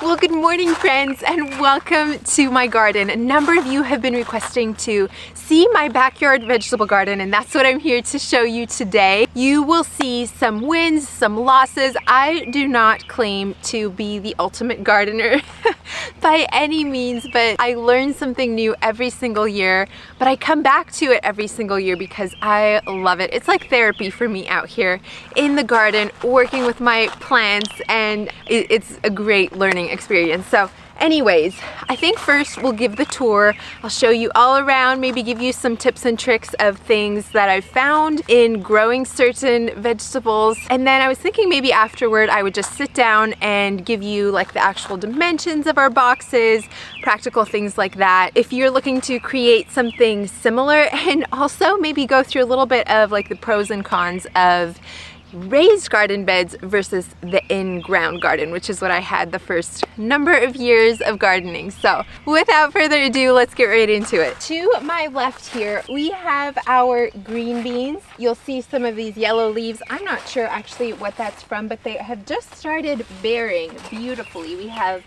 Well, good morning friends and welcome to my garden. A number of you have been requesting to see my backyard vegetable garden and that's what I'm here to show you today. You will see some wins, some losses. I do not claim to be the ultimate gardener by any means, but I learn something new every single year, but I come back to it every single year because I love it. It's like therapy for me out here in the garden, working with my plants and it's a great learning experience. So anyways, I think first we'll give the tour. I'll show you all around, maybe give you some tips and tricks of things that I've found in growing certain vegetables. And then I was thinking maybe afterward I would just sit down and give you like the actual dimensions of our boxes, practical things like that. If you're looking to create something similar and also maybe go through a little bit of like the pros and cons of raised garden beds versus the in-ground garden, which is what I had the first number of years of gardening. So without further ado, let's get right into it. To my left here, we have our green beans. You'll see some of these yellow leaves. I'm not sure actually what that's from, but they have just started bearing beautifully. We have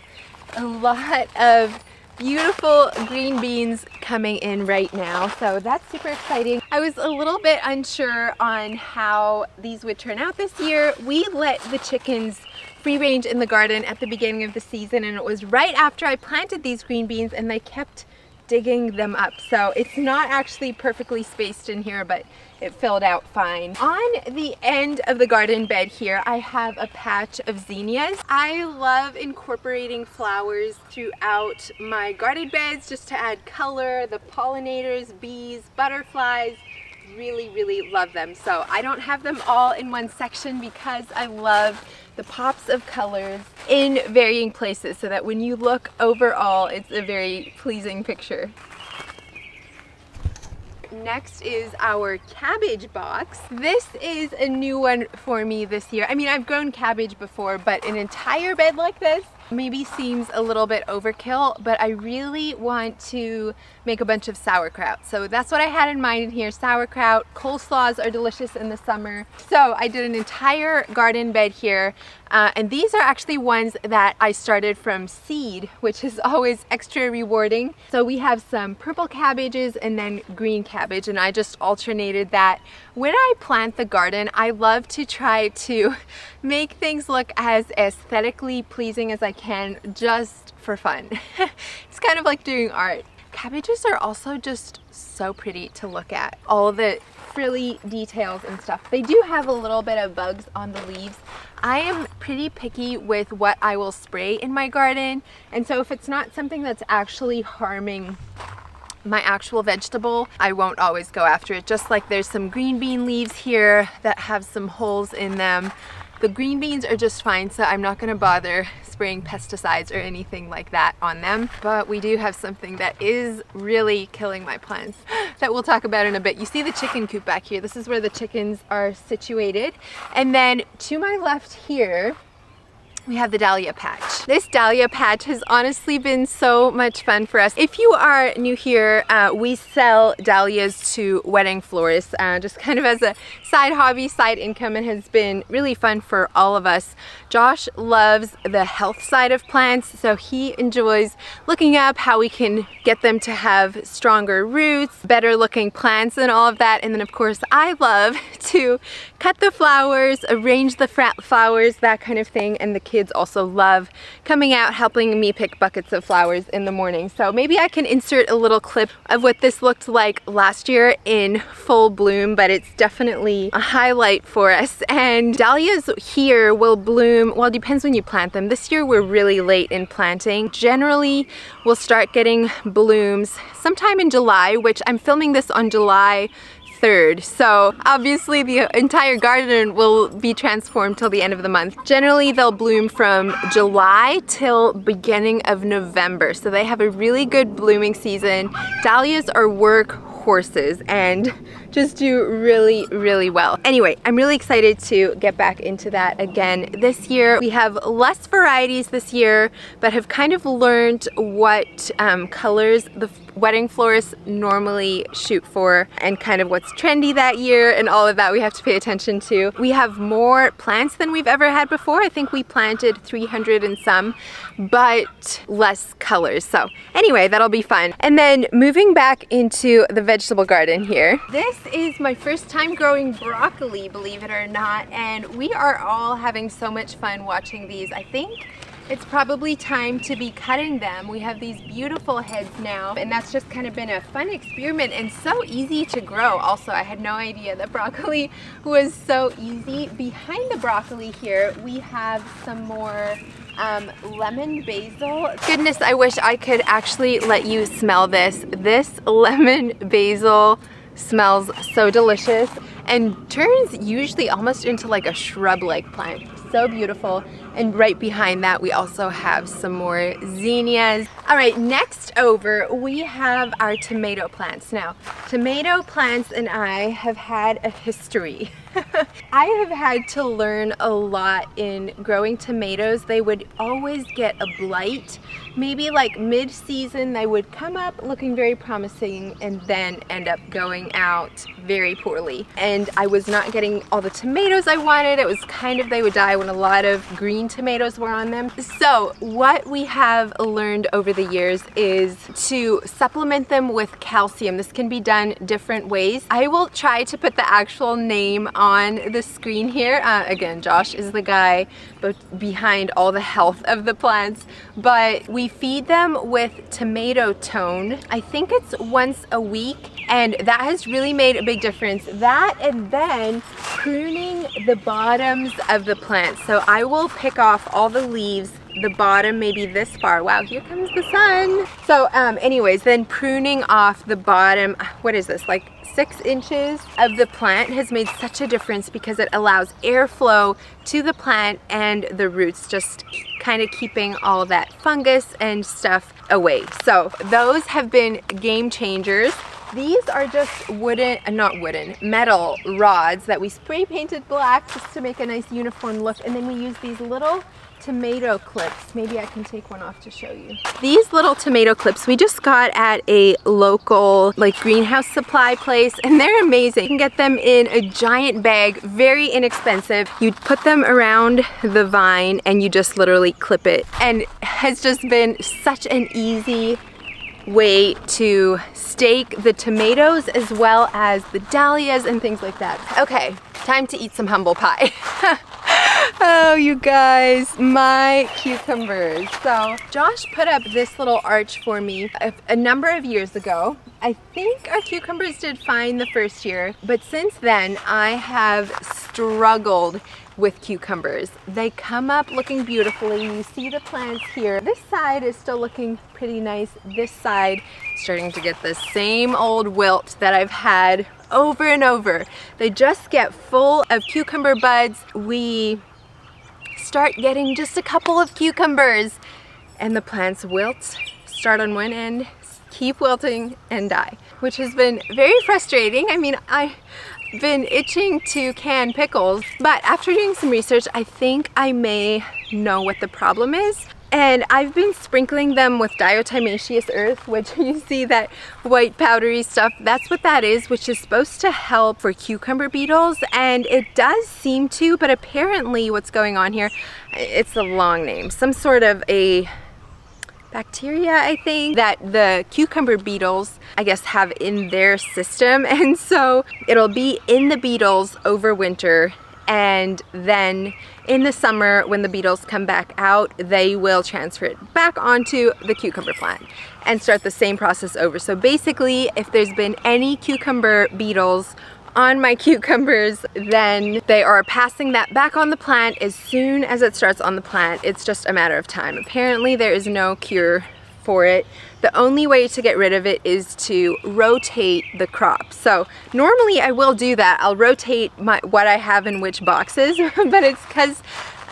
a lot of beautiful green beans coming in right now. So that's super exciting. I was a little bit unsure on how these would turn out this year. We let the chickens free range in the garden at the beginning of the season and it was right after I planted these green beans and they kept digging them up. So it's not actually perfectly spaced in here, but it filled out fine. On the end of the garden bed here, I have a patch of zinnias. I love incorporating flowers throughout my garden beds just to add color, the pollinators, bees, butterflies, really, really love them. So I don't have them all in one section because I love the pops of colors in varying places so that when you look overall, it's a very pleasing picture. Next is our cabbage box. This is a new one for me this year. I mean, I've grown cabbage before, but an entire bed like this maybe seems a little bit overkill, but I really want to make a bunch of sauerkraut. So that's what I had in mind in here, sauerkraut. Coleslaws are delicious in the summer. So I did an entire garden bed here, uh, and these are actually ones that I started from seed, which is always extra rewarding. So we have some purple cabbages and then green cabbage, and I just alternated that. When I plant the garden, I love to try to make things look as aesthetically pleasing as I can just for fun. it's kind of like doing art. Cabbages are also just so pretty to look at. All the frilly details and stuff. They do have a little bit of bugs on the leaves. I am pretty picky with what I will spray in my garden. And so if it's not something that's actually harming my actual vegetable, I won't always go after it. Just like there's some green bean leaves here that have some holes in them. The green beans are just fine, so I'm not gonna bother spraying pesticides or anything like that on them. But we do have something that is really killing my plants that we'll talk about in a bit. You see the chicken coop back here. This is where the chickens are situated. And then to my left here, we have the dahlia patch. This dahlia patch has honestly been so much fun for us. If you are new here, uh, we sell dahlias to wedding florists uh, just kind of as a side hobby, side income. And has been really fun for all of us. Josh loves the health side of plants, so he enjoys looking up how we can get them to have stronger roots, better looking plants and all of that. And then of course I love to cut the flowers, arrange the flowers, that kind of thing. And the kids also love coming out helping me pick buckets of flowers in the morning. So maybe I can insert a little clip of what this looked like last year in full bloom, but it's definitely a highlight for us. And dahlias here will bloom, well depends when you plant them. This year we're really late in planting. Generally we'll start getting blooms sometime in July, which I'm filming this on July 3rd. So obviously the entire garden will be transformed till the end of the month. Generally they'll bloom from July till beginning of November. So they have a really good blooming season. Dahlias are work horses and just do really, really well. Anyway, I'm really excited to get back into that again this year. We have less varieties this year, but have kind of learned what um, colors the wedding florists normally shoot for and kind of what's trendy that year and all of that we have to pay attention to. We have more plants than we've ever had before. I think we planted 300 and some, but less colors. So anyway, that'll be fun. And then moving back into the vegetable garden here. This is my first time growing broccoli, believe it or not, and we are all having so much fun watching these. I think it's probably time to be cutting them. We have these beautiful heads now and that's just kind of been a fun experiment and so easy to grow. Also, I had no idea that broccoli was so easy. Behind the broccoli here, we have some more um, lemon basil. Goodness, I wish I could actually let you smell this. This lemon basil smells so delicious and turns usually almost into like a shrub-like plant. So beautiful. And right behind that, we also have some more zinnias. All right, next over, we have our tomato plants. Now, tomato plants and I have had a history. I have had to learn a lot in growing tomatoes. They would always get a blight. Maybe like mid-season, they would come up looking very promising and then end up going out very poorly. And I was not getting all the tomatoes I wanted. It was kind of, they would die when a lot of green tomatoes were on them. So what we have learned over the years is to supplement them with calcium. This can be done different ways. I will try to put the actual name on the screen here. Uh, again, Josh is the guy behind all the health of the plants, but we feed them with Tomato-tone. I think it's once a week and that has really made a big difference. That and then pruning the bottoms of the plants. So I will pick off all the leaves the bottom maybe this far. Wow, here comes the sun. So um, anyways, then pruning off the bottom, what is this, like six inches of the plant has made such a difference because it allows airflow to the plant and the roots just kind of keeping all that fungus and stuff away. So those have been game changers. These are just wooden, uh, not wooden, metal rods that we spray painted black just to make a nice uniform look. And then we use these little tomato clips. Maybe I can take one off to show you. These little tomato clips we just got at a local like greenhouse supply place and they're amazing. You can get them in a giant bag, very inexpensive. You put them around the vine and you just literally clip it and has just been such an easy way to stake the tomatoes as well as the dahlias and things like that. Okay, time to eat some humble pie. oh, you guys, my cucumbers. So Josh put up this little arch for me a, a, number of years ago. I think our cucumbers did fine the first year, but since then I have struggled with cucumbers. They come up looking beautifully. You see the plants here. This side is still looking pretty nice. This side starting to get the same old wilt that I've had over and over. They just get full of cucumber buds. We start getting just a couple of cucumbers and the plants wilt, start on one end, keep wilting and die, which has been very frustrating. I mean, I've been itching to can pickles, but after doing some research, I think I may know what the problem is. And I've been sprinkling them with diatomaceous earth, which you see that white powdery stuff, that's what that is, which is supposed to help for cucumber beetles. And it does seem to, but apparently what's going on here, it's a long name, some sort of a bacteria, I think, that the cucumber beetles, I guess, have in their system. And so it'll be in the beetles over winter and then in the summer when the beetles come back out they will transfer it back onto the cucumber plant and start the same process over so basically if there's been any cucumber beetles on my cucumbers then they are passing that back on the plant as soon as it starts on the plant it's just a matter of time apparently there is no cure for it. The only way to get rid of it is to rotate the crop. So normally I will do that. I'll rotate my, what I have in which boxes, but it's because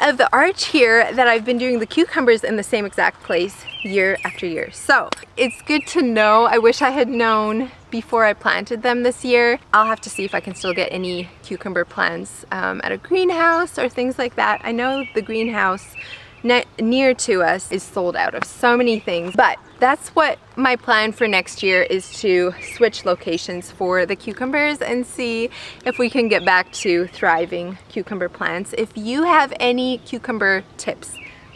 of the arch here that I've been doing the cucumbers in the same exact place year after year. So it's good to know. I wish I had known before I planted them this year. I'll have to see if I can still get any cucumber plants um, at a greenhouse or things like that. I know the greenhouse near to us is sold out of so many things, but that's what my plan for next year is to switch locations for the cucumbers and see if we can get back to thriving cucumber plants. If you have any cucumber tips,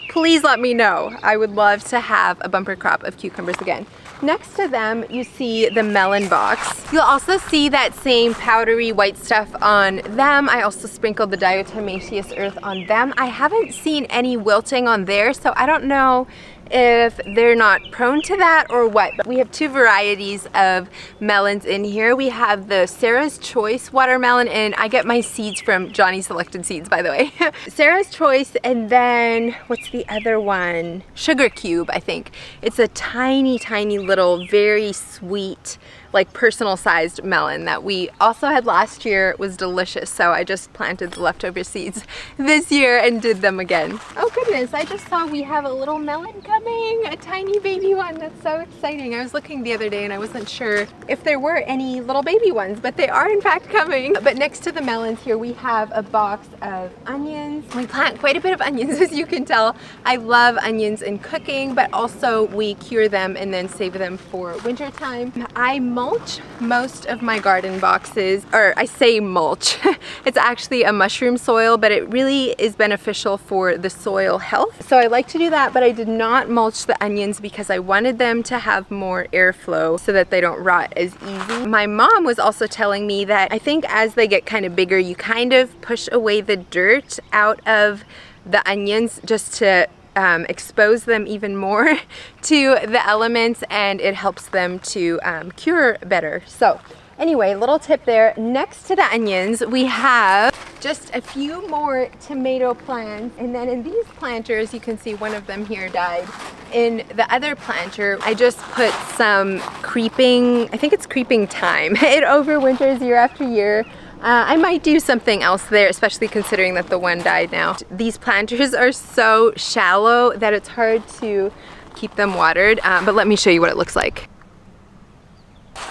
please let me know. I would love to have a bumper crop of cucumbers again. Next to them, you see the melon box. You'll also see that same powdery white stuff on them. I also sprinkled the diatomaceous earth on them. I haven't seen any wilting on there, so I don't know if they're not prone to that or what. But we have two varieties of melons in here. We have the Sarah's Choice watermelon and I get my seeds from Johnny Selected Seeds by the way. Sarah's Choice and then what's the other one? Sugar Cube I think. It's a tiny tiny little very sweet like personal sized melon that we also had last year. It was delicious so I just planted the leftover seeds this year and did them again. Oh goodness. I just saw we have a little melon coming a tiny baby one. That's so exciting. I was looking the other day and I wasn't sure if there were any little baby ones but they are in fact coming. But next to the melons here we have a box of onions. We plant quite a bit of onions as you can tell. I love onions in cooking but also we cure them and then save them for winter time I mulch most of my garden boxes, or I say mulch, it's actually a mushroom soil, but it really is beneficial for the soil health. So I like to do that, but I did not mulch the onions because I wanted them to have more airflow so that they don't rot as easy. My mom was also telling me that I think as they get kind of bigger, you kind of push away the dirt out of the onions just to um, expose them even more to the elements and it helps them to um, cure better. So anyway, little tip there. Next to the onions, we have just a few more tomato plants. And then in these planters, you can see one of them here died. In the other planter, I just put some creeping, I think it's creeping thyme. It overwinters year after year. Uh, I might do something else there, especially considering that the one died now. These planters are so shallow that it's hard to keep them watered, um, but let me show you what it looks like.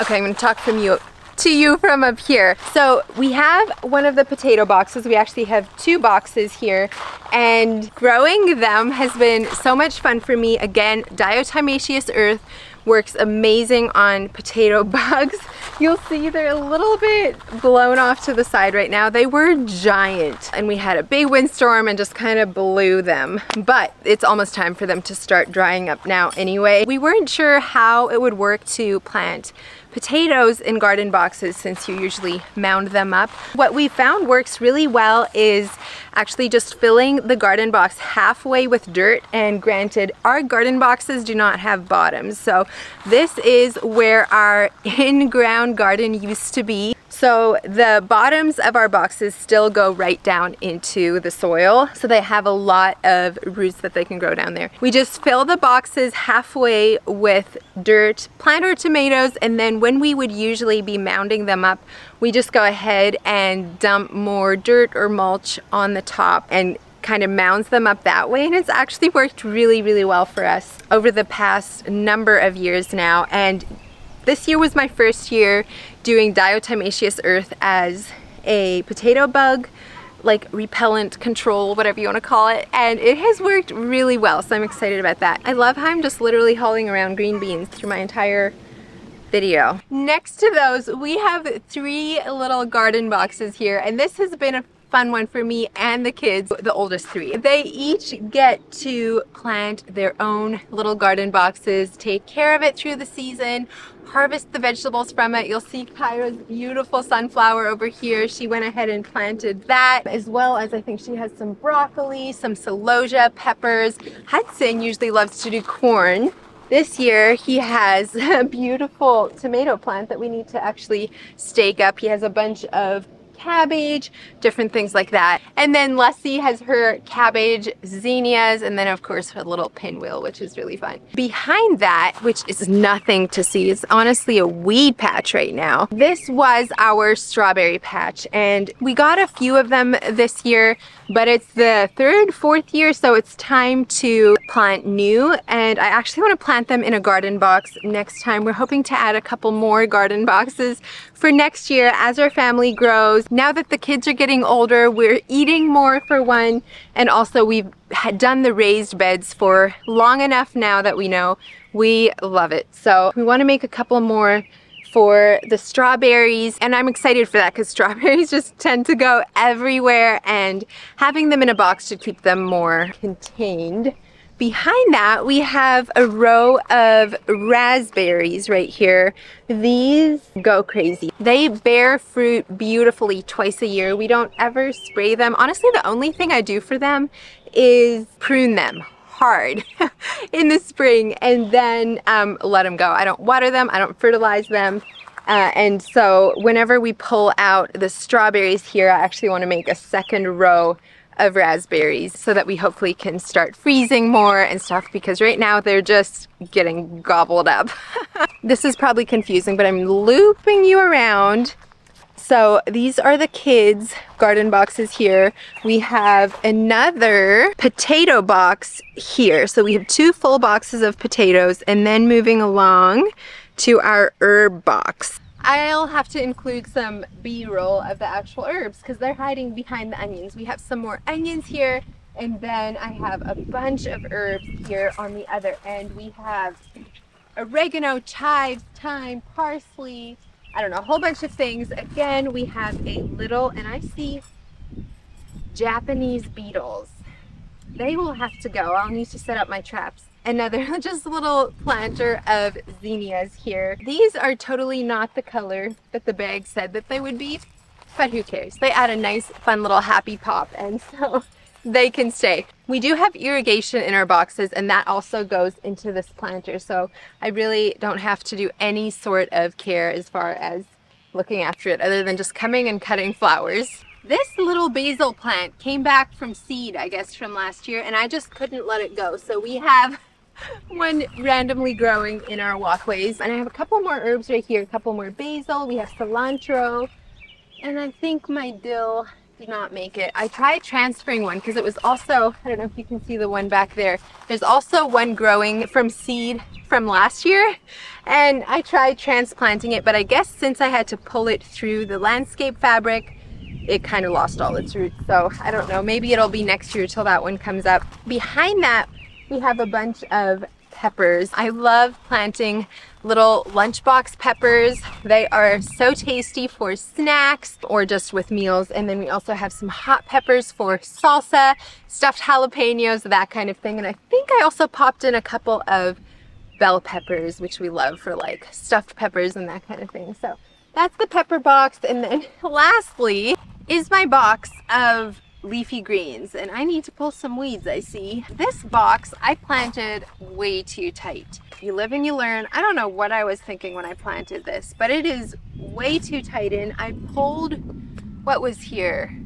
Okay, I'm gonna talk from you to you from up here. So we have one of the potato boxes. We actually have two boxes here and growing them has been so much fun for me. Again, diatomaceous earth works amazing on potato bugs. You'll see they're a little bit blown off to the side right now. They were giant and we had a big windstorm and just kind of blew them. But it's almost time for them to start drying up now anyway. We weren't sure how it would work to plant potatoes in garden boxes since you usually mound them up. What we found works really well is actually just filling the garden box halfway with dirt. And granted our garden boxes do not have bottoms. So this is where our in-ground garden used to be so the bottoms of our boxes still go right down into the soil. So they have a lot of roots that they can grow down there. We just fill the boxes halfway with dirt, plant our tomatoes, and then when we would usually be mounding them up, we just go ahead and dump more dirt or mulch on the top and kind of mounds them up that way and it's actually worked really really well for us over the past number of years now and this year was my first year doing diatomaceous earth as a potato bug like repellent control, whatever you want to call it, and it has worked really well, so I'm excited about that. I love how I'm just literally hauling around green beans through my entire video. Next to those, we have three little garden boxes here, and this has been a fun one for me and the kids, the oldest three. They each get to plant their own little garden boxes, take care of it through the season, harvest the vegetables from it. You'll see Kyra's beautiful sunflower over here. She went ahead and planted that as well as I think she has some broccoli, some celosia, peppers. Hudson usually loves to do corn. This year he has a beautiful tomato plant that we need to actually stake up. He has a bunch of cabbage, different things like that. And then Leslie has her cabbage zinnias, and then of course her little pinwheel, which is really fun. Behind that, which is nothing to see, it's honestly a weed patch right now. This was our strawberry patch, and we got a few of them this year, but it's the third, fourth year, so it's time to plant new, and I actually want to plant them in a garden box next time. We're hoping to add a couple more garden boxes for next year as our family grows. Now that the kids are getting older, we're eating more for one, and also we've done the raised beds for long enough now that we know we love it. So we want to make a couple more for the strawberries and I'm excited for that because strawberries just tend to go everywhere and having them in a box should keep them more contained. Behind that we have a row of raspberries right here. These go crazy. They bear fruit beautifully twice a year. We don't ever spray them. Honestly the only thing I do for them is prune them hard in the spring and then um, let them go. I don't water them, I don't fertilize them. Uh, and so whenever we pull out the strawberries here, I actually want to make a second row of raspberries so that we hopefully can start freezing more and stuff because right now they're just getting gobbled up. this is probably confusing, but I'm looping you around so these are the kids garden boxes here. We have another potato box here. So we have two full boxes of potatoes and then moving along to our herb box. I'll have to include some b-roll of the actual herbs because they're hiding behind the onions. We have some more onions here and then I have a bunch of herbs here on the other end. We have oregano, chives, thyme, parsley, I don't know, a whole bunch of things. Again, we have a little, and I see Japanese beetles. They will have to go. I'll need to set up my traps. Another just a little planter of zinnias here. These are totally not the color that the bag said that they would be, but who cares? They add a nice, fun little happy pop, and so they can stay. We do have irrigation in our boxes and that also goes into this planter. So I really don't have to do any sort of care as far as looking after it other than just coming and cutting flowers. This little basil plant came back from seed, I guess, from last year and I just couldn't let it go. So we have one randomly growing in our walkways. And I have a couple more herbs right here, a couple more basil. We have cilantro and I think my dill did not make it. I tried transferring one because it was also, I don't know if you can see the one back there. There's also one growing from seed from last year and I tried transplanting it, but I guess since I had to pull it through the landscape fabric, it kind of lost all its roots. So I don't know, maybe it'll be next year till that one comes up. Behind that, we have a bunch of peppers. I love planting little lunchbox peppers. They are so tasty for snacks or just with meals. And then we also have some hot peppers for salsa, stuffed jalapenos, that kind of thing. And I think I also popped in a couple of bell peppers, which we love for like stuffed peppers and that kind of thing. So that's the pepper box. And then lastly is my box of leafy greens and I need to pull some weeds I see. This box I planted way too tight. You live and you learn. I don't know what I was thinking when I planted this, but it is way too tight in. I pulled what was here?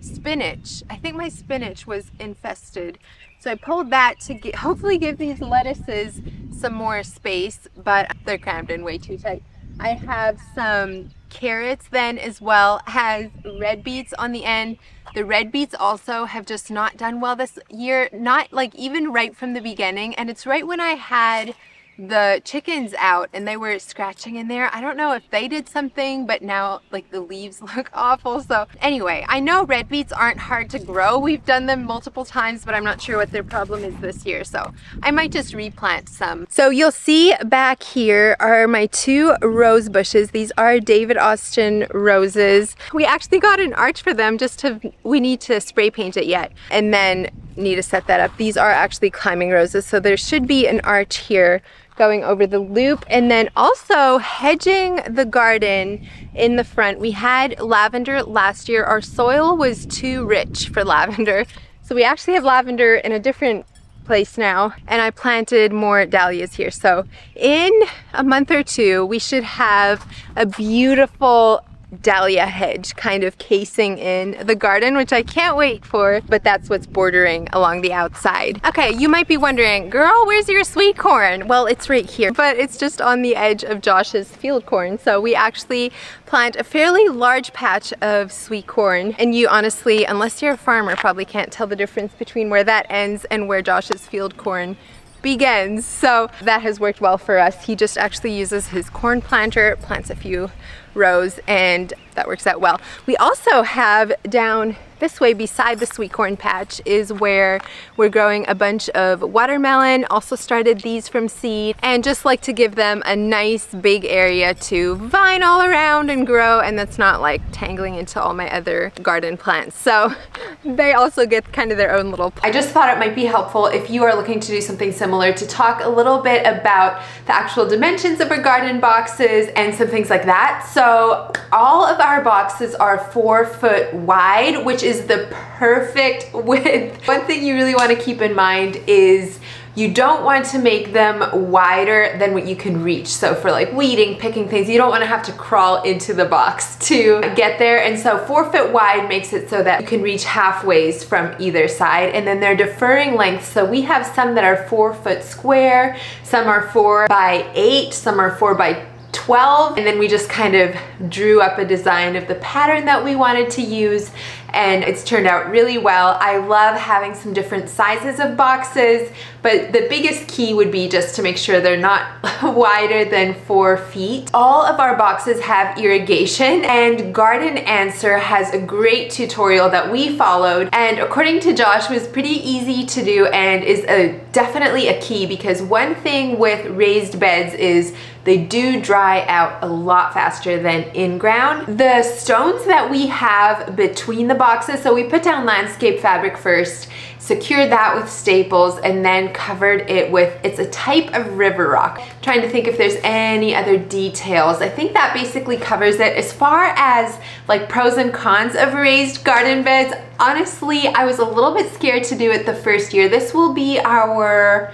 Spinach. I think my spinach was infested. So I pulled that to get, hopefully give these lettuces some more space, but they're crammed in way too tight. I have some carrots then as well, has red beets on the end. The red beets also have just not done well this year, not like even right from the beginning. And it's right when I had the chickens out and they were scratching in there. I don't know if they did something, but now like the leaves look awful. So anyway, I know red beets aren't hard to grow. We've done them multiple times, but I'm not sure what their problem is this year. So I might just replant some. So you'll see back here are my two rose bushes. These are David Austin roses. We actually got an arch for them just to, we need to spray paint it yet. And then need to set that up. These are actually climbing roses. So there should be an arch here going over the loop and then also hedging the garden in the front. We had lavender last year. Our soil was too rich for lavender. So we actually have lavender in a different place now and I planted more dahlias here. So in a month or two, we should have a beautiful dahlia hedge kind of casing in the garden, which I can't wait for, but that's what's bordering along the outside. Okay, you might be wondering, girl, where's your sweet corn? Well, it's right here, but it's just on the edge of Josh's field corn. So we actually plant a fairly large patch of sweet corn. And you honestly, unless you're a farmer, probably can't tell the difference between where that ends and where Josh's field corn begins. So that has worked well for us. He just actually uses his corn planter, plants a few rows, and that works out well. We also have down this way beside the sweet corn patch is where we're growing a bunch of watermelon, also started these from seed, and just like to give them a nice big area to vine all around and grow, and that's not like tangling into all my other garden plants. So they also get kind of their own little... I just thought it might be helpful if you are looking to do something similar to talk a little bit about the actual dimensions of our garden boxes and some things like that. So all of our boxes are four foot wide, which is the perfect width. One thing you really want to keep in mind is you don't want to make them wider than what you can reach. So for like weeding, picking things, you don't want to have to crawl into the box to get there. And so four foot wide makes it so that you can reach halfways from either side. And then they're differing lengths. So we have some that are four foot square, some are four by eight, some are four by 12 and then we just kind of drew up a design of the pattern that we wanted to use and it's turned out really well. I love having some different sizes of boxes, but the biggest key would be just to make sure they're not wider than four feet. All of our boxes have irrigation and Garden Answer has a great tutorial that we followed and according to Josh was pretty easy to do and is a, definitely a key because one thing with raised beds is they do dry out a lot faster than in ground. The stones that we have between the boxes, so we put down landscape fabric first, secured that with staples, and then covered it with, it's a type of river rock. I'm trying to think if there's any other details. I think that basically covers it. As far as like pros and cons of raised garden beds, honestly, I was a little bit scared to do it the first year. This will be our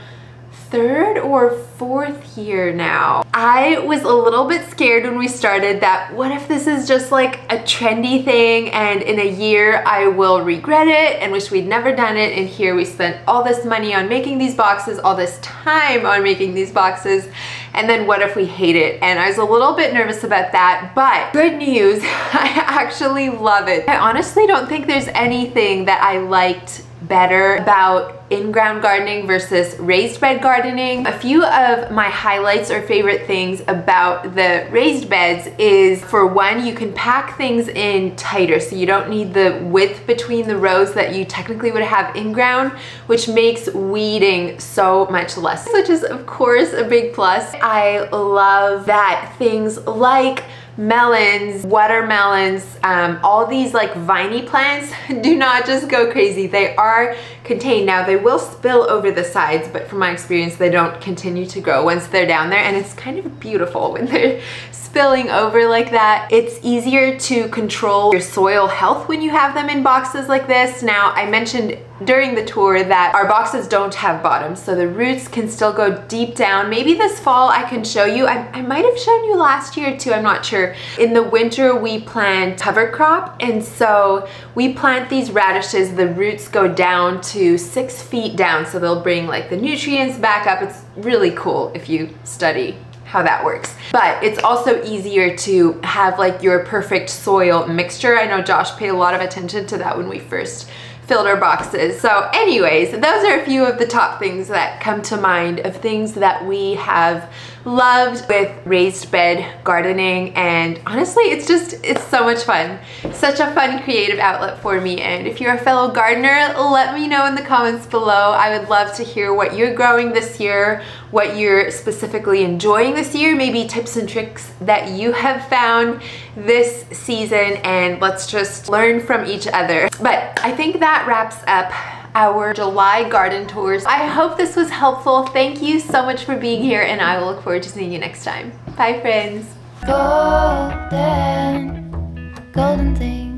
third or fourth year now. I was a little bit scared when we started that what if this is just like a trendy thing and in a year I will regret it and wish we'd never done it and here we spent all this money on making these boxes, all this time on making these boxes and then what if we hate it? And I was a little bit nervous about that, but good news, I actually love it. I honestly don't think there's anything that I liked better about in-ground gardening versus raised bed gardening. A few of my highlights or favorite things about the raised beds is for one, you can pack things in tighter so you don't need the width between the rows that you technically would have in-ground, which makes weeding so much less, which is of course a big plus. I love that things like melons, watermelons, um, all these like viney plants do not just go crazy. They are contained. Now they will spill over the sides, but from my experience, they don't continue to grow once they're down there. And it's kind of beautiful when they're spilling over like that. It's easier to control your soil health when you have them in boxes like this. Now, I mentioned during the tour that our boxes don't have bottoms, so the roots can still go deep down. Maybe this fall I can show you. I, I might have shown you last year too, I'm not sure. In the winter, we plant cover crop, and so we plant these radishes, the roots go down to six feet down, so they'll bring like the nutrients back up. It's really cool if you study how that works. But it's also easier to have like your perfect soil mixture. I know Josh paid a lot of attention to that when we first filled our boxes. So anyways, those are a few of the top things that come to mind of things that we have loved with raised bed gardening and honestly it's just it's so much fun. Such a fun creative outlet for me and if you're a fellow gardener let me know in the comments below. I would love to hear what you're growing this year what you're specifically enjoying this year maybe tips and tricks that you have found this season and let's just learn from each other. But I think that wraps up our July garden tours. I hope this was helpful. Thank you so much for being here and I will look forward to seeing you next time. Bye friends. Golden, golden.